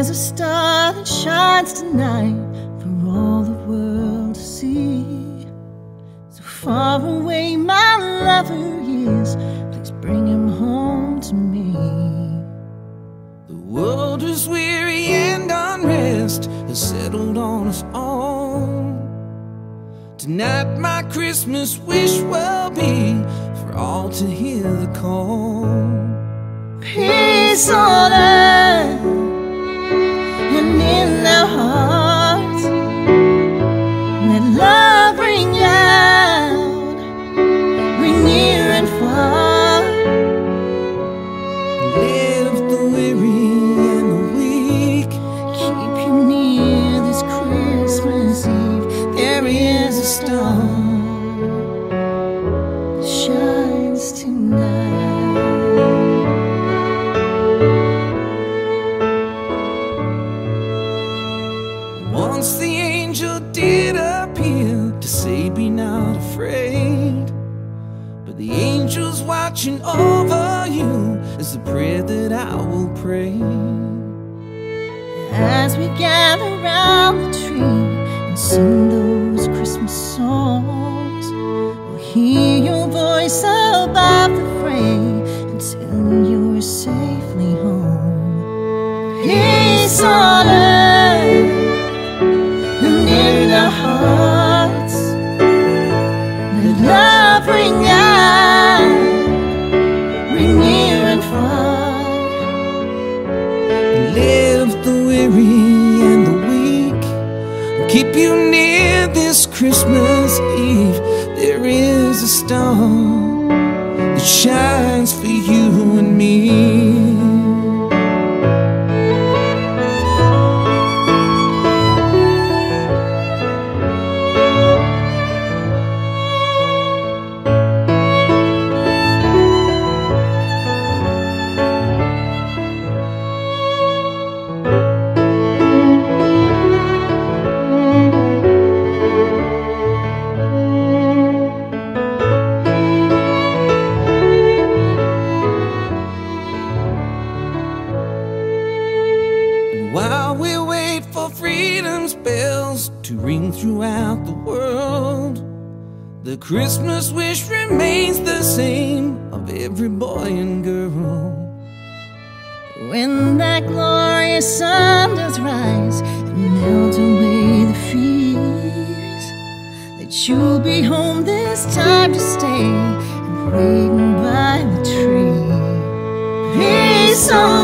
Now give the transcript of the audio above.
is a star that shines tonight for all the world to see. So far away, my lover is. Please bring him home to me. The world is weary and unrest has settled on us all. Tonight, my Christmas wish will be for all to hear the call. Peace on earth did appear to say, Be not afraid. But the angel's watching over you is the prayer that I will pray. As we gather round the tree and sing those Christmas songs, we'll hear your voice above the fray until you're safely home. Peace Keep you near this Christmas Eve. There is a star that shines for you bells to ring throughout the world, the Christmas wish remains the same of every boy and girl. When that glorious sun does rise and melt away the fears, that you'll be home this time to stay and waiting by the tree. Peace on